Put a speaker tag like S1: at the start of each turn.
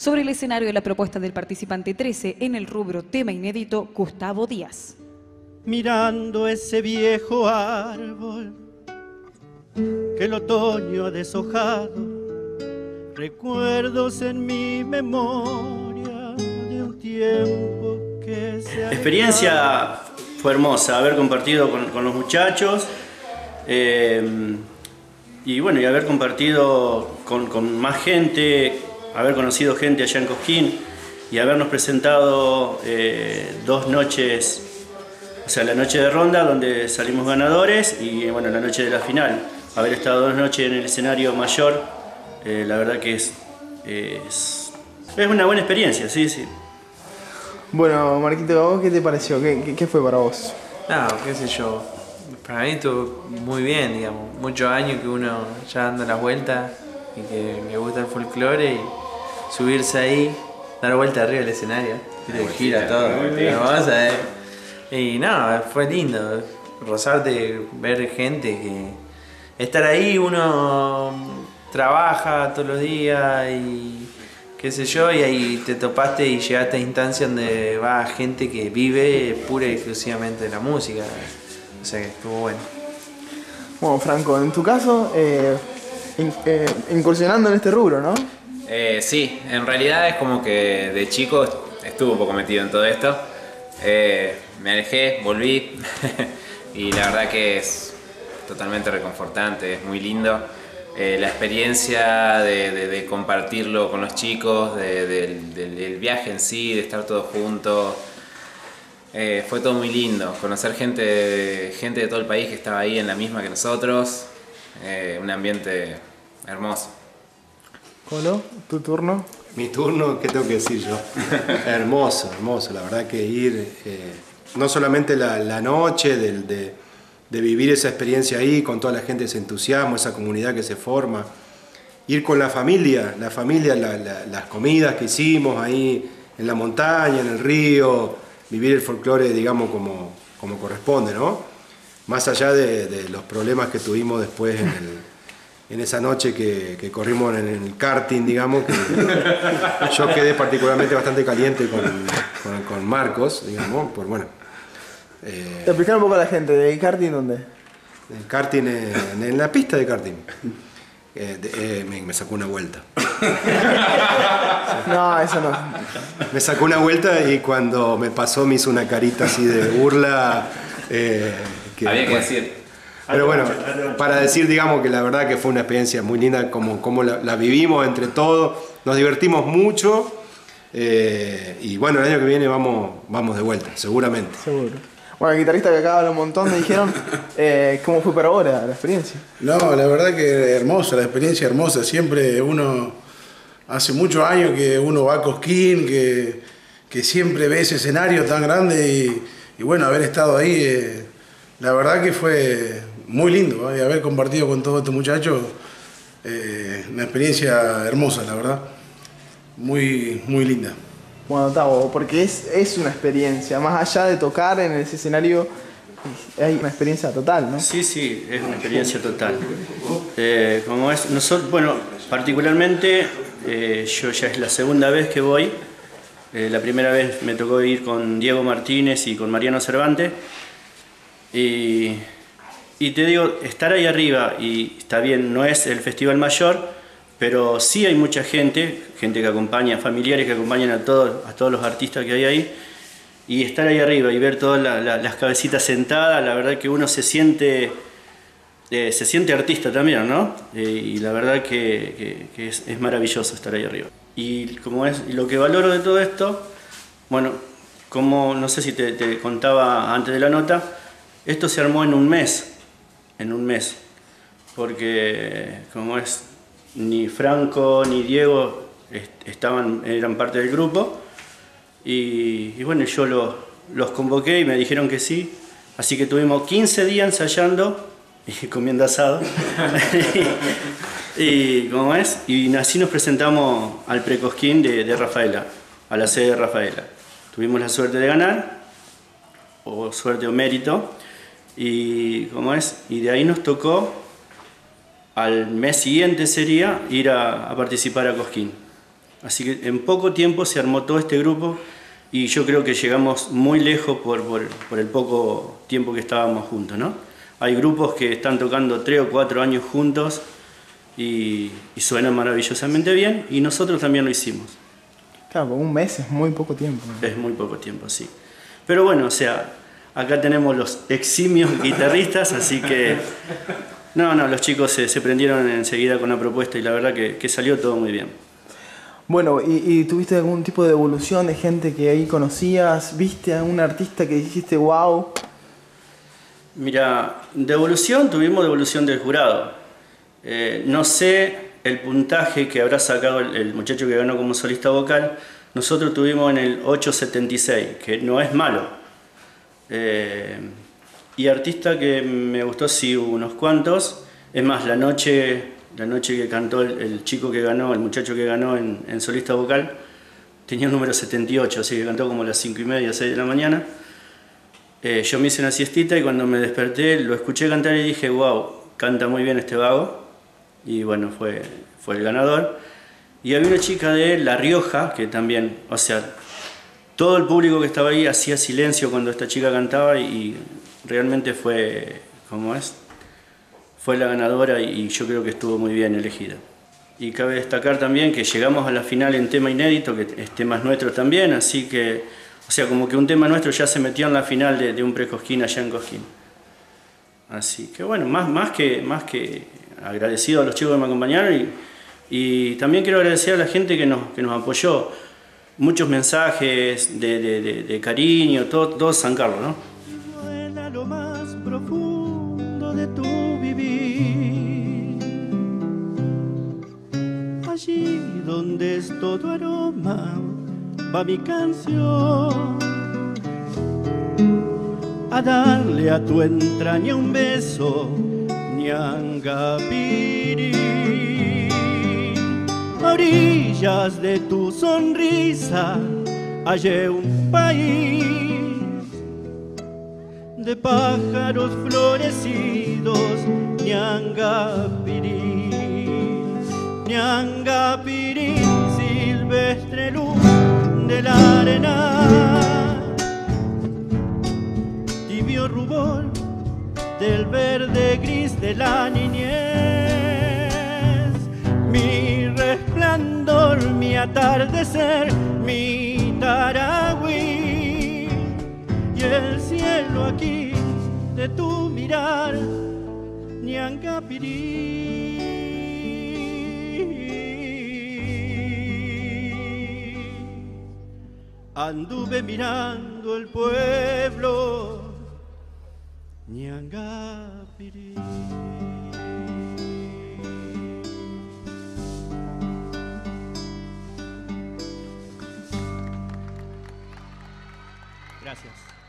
S1: Sobre el escenario de la propuesta del participante 13 en el rubro tema inédito, Gustavo Díaz.
S2: Mirando ese viejo árbol que el otoño ha deshojado, recuerdos en mi memoria de un tiempo que se
S3: La experiencia fue hermosa, haber compartido con, con los muchachos eh, y bueno, y haber compartido con, con más gente, haber conocido gente allá en Cosquín y habernos presentado eh, dos noches, o sea, la noche de ronda donde salimos ganadores y bueno, la noche de la final. Haber estado dos noches en el escenario mayor, eh, la verdad que es, es, es una buena experiencia, sí, sí.
S4: Bueno, Marquito, ¿a vos qué te pareció? ¿Qué, qué- qué fue para vos?
S5: No, qué sé yo. Para mí estuvo muy bien, digamos. Muchos años que uno ya dando las vueltas y que me gusta el folclore y subirse ahí, dar vuelta arriba del escenario. Viste, gira todo. eh. Y no, fue lindo. Rozarte, ver gente que. Estar ahí, uno trabaja todos los días y qué sé yo, y ahí te topaste y llegaste a instancia donde va gente que vive pura y exclusivamente de la música. O sea que estuvo bueno.
S4: Bueno, Franco, en tu caso, eh, in- eh, incursionando en este rubro, ¿no?
S6: Eh, sí, en realidad es como que de chico estuve un poco metido en todo esto. Eh, me alejé, volví y la verdad que es totalmente reconfortante, es muy lindo. Eh, la experiencia de, compartirlo con los chicos, de- del, viaje en sí, de estar todos juntos, eh, fue todo muy lindo. Conocer gente, gente de todo el país que estaba ahí en la misma que nosotros, un ambiente hermoso.
S4: Colo, tu turno.
S7: Mi turno, ¿qué tengo que decir yo? hermoso, hermoso, la verdad que ir, eh, no solamente la, la noche, del- de, de vivir esa experiencia ahí, con toda la gente, ese entusiasmo, esa comunidad que se forma, ir con la familia, la familia, la- la- las comidas que hicimos ahí en la montaña, en el río, vivir el folclore, digamos, como, como corresponde, ¿no? Más allá de, de los problemas que tuvimos después en el, en esa noche que, que corrimos en el karting, digamos, que yo quedé particularmente bastante caliente con, con- con Marcos, digamos, por bueno. eh,
S4: Te explicar un poco a la gente, ¿de karting dónde?
S7: el karting en, en la pista de karting. Eh, de- eh, me, me sacó una vuelta.
S4: No, eso no.
S7: Me sacó una vuelta y cuando me pasó me hizo una carita así de burla. eh, que-
S6: Había que
S7: bueno.
S6: decir.
S7: Pero bueno, para decir, digamos, que la verdad que fue una experiencia muy linda, como, como la, la vivimos entre todos, nos divertimos mucho eh, y bueno, el año que viene vamos, vamos de vuelta, seguramente.
S4: Seguro. Bueno, el guitarrista que acá habla un montón me dijeron eh, cómo fue para ahora la experiencia.
S8: No, la verdad que hermosa, la experiencia hermosa. Siempre uno, hace muchos años que uno va a Cosquín, que, que siempre ve ese escenario tan grande y, y bueno, haber estado ahí, eh, la verdad que fue muy lindo, ¿eh? haber compartido con todos estos muchachos, eh, una experiencia hermosa, la verdad. Muy, muy linda.
S4: Bueno, Tavo, porque es, es una experiencia, más allá de tocar en ese escenario, hay una experiencia total, ¿no?
S3: Sí, sí, es una experiencia total. Eh, como es, nosotros, bueno, particularmente eh, yo ya es la segunda vez que voy. Eh, la primera vez me tocó ir con Diego Martínez y con Mariano Cervantes. Y, y te digo, estar ahí arriba, y está bien, no es el festival mayor, pero sí hay mucha gente, gente que acompaña, familiares que acompañan a todos, a todos los artistas que hay ahí. Y estar ahí arriba y ver todas la- la- las cabecitas sentadas, la verdad que uno se siente, eh, se siente artista también, ¿no? Eh, y la verdad que, es, maravilloso estar ahí arriba. Y como es, lo que valoro de todo esto, bueno, como no sé si te contaba antes de la nota, esto se armó en un mes, en un mes, porque como es, ni Franco ni Diego est- estaban, eran parte del grupo, y, y bueno, yo lo- los convoqué y me dijeron que sí. Así que tuvimos 15 días ensayando y comiendo asado. y como es, y así nos presentamos al precosquín de, de Rafaela, a la sede de Rafaela. Tuvimos la suerte de ganar, o suerte o mérito, y como es, y de ahí nos tocó al mes siguiente sería ir a, a participar a Cosquín. Así que en poco tiempo se armó todo este grupo y yo creo que llegamos muy lejos por, por, el poco tiempo que estábamos juntos, ¿no? Hay grupos que están tocando tres o cuatro años juntos y, y suenan maravillosamente bien y nosotros también lo hicimos.
S4: Claro, un mes es muy poco tiempo.
S3: Es muy poco tiempo, sí. Pero bueno, o sea, acá tenemos los eximios guitarristas, así que... No, no, los chicos se, prendieron enseguida con la propuesta y la verdad que, que salió todo muy bien.
S4: Bueno, ¿y, tuviste algún tipo de evolución de gente que ahí conocías? ¿Viste a un artista que dijiste wow?
S3: Mira, de evolución tuvimos devolución del jurado. Eh, no sé el puntaje que habrá sacado el, muchacho que ganó como solista vocal. Nosotros tuvimos en el 876, que no es malo. Eh, y artista que me gustó sí unos cuantos. Es más, la noche la noche que cantó el, chico que ganó, el muchacho que ganó en, solista vocal, tenía el número 78, así que cantó como a las 5 y media, 6 de la mañana. Eh, yo me hice una siestita y cuando me desperté lo escuché cantar y dije, wow, canta muy bien este vago. Y bueno, fue, fue el ganador. Y había una chica de La Rioja, que también, o sea, todo el público que estaba ahí hacía silencio cuando esta chica cantaba y realmente fue, ¿cómo es? fue la ganadora y yo creo que estuvo muy bien elegida. Y cabe destacar también que llegamos a la final en tema inédito, que es tema nuestro también, así que, o sea, como que un tema nuestro ya se metió en la final de, un pre-Cosquín allá en Cosquín. Así que bueno, más, más, que, más que agradecido a los chicos que me acompañaron y, y también quiero agradecer a la gente que nos, que nos apoyó. Muchos mensajes de, de, de, cariño, todo, todo San Carlos, ¿no?
S2: lo más profundo de tu Allí donde es todo aroma va mi canción. A darle a tu entraña un beso, Ñangapiri. Orillas de tu sonrisa hallé un país de pájaros florecidos, Ñangapiri. Ñangapirín, silvestre luz de la arena, tibio rubor del verde gris de la niñez, mi resplandor, mi atardecer, mi taragüí y el cielo aquí de tu mirar, Ñangapirín. anduve mirando el pueblo Ñangapiri. Gracias.